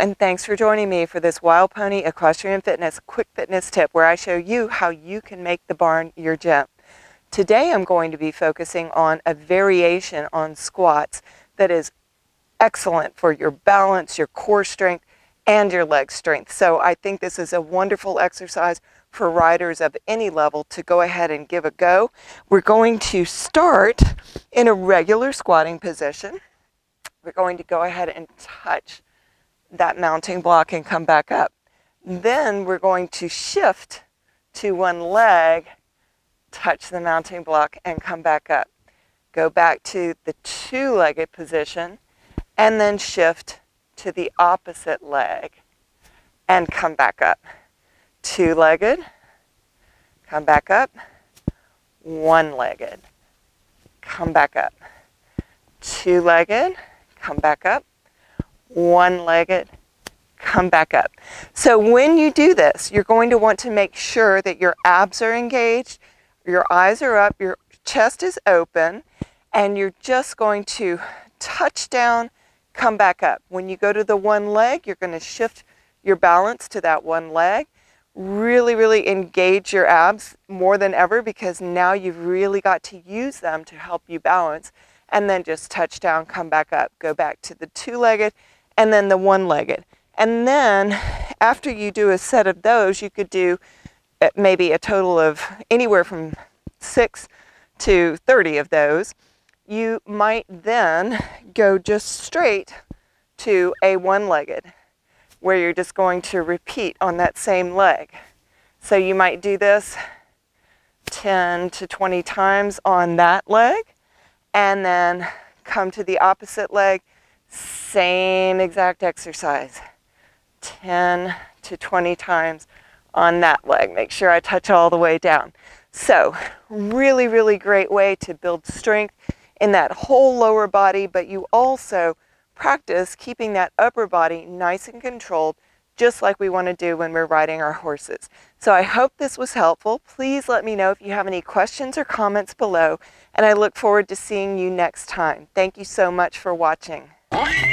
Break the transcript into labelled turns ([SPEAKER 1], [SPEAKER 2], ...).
[SPEAKER 1] and thanks for joining me for this Wild Pony Equestrian Fitness quick fitness tip where I show you how you can make the barn your gym. Today I'm going to be focusing on a variation on squats that is excellent for your balance, your core strength, and your leg strength. So I think this is a wonderful exercise for riders of any level to go ahead and give a go. We're going to start in a regular squatting position. We're going to go ahead and touch that mounting block and come back up. Then we're going to shift to one leg, touch the mounting block and come back up. Go back to the two-legged position and then shift to the opposite leg and come back up. Two-legged, come back up, one-legged, come back up. Two-legged, come back up, one-legged, come back up. So when you do this, you're going to want to make sure that your abs are engaged, your eyes are up, your chest is open, and you're just going to touch down, come back up. When you go to the one leg, you're going to shift your balance to that one leg. Really, really engage your abs more than ever because now you've really got to use them to help you balance. And then just touch down, come back up, go back to the two-legged, and then the one-legged. And then after you do a set of those, you could do uh, maybe a total of anywhere from six to 30 of those. You might then go just straight to a one-legged where you're just going to repeat on that same leg. So you might do this 10 to 20 times on that leg and then come to the opposite leg same exact exercise, 10 to 20 times on that leg. Make sure I touch all the way down. So really, really great way to build strength in that whole lower body, but you also practice keeping that upper body nice and controlled, just like we want to do when we're riding our horses. So I hope this was helpful. Please let me know if you have any questions or comments below, and I look forward to seeing you next time. Thank you so much for watching. Oi?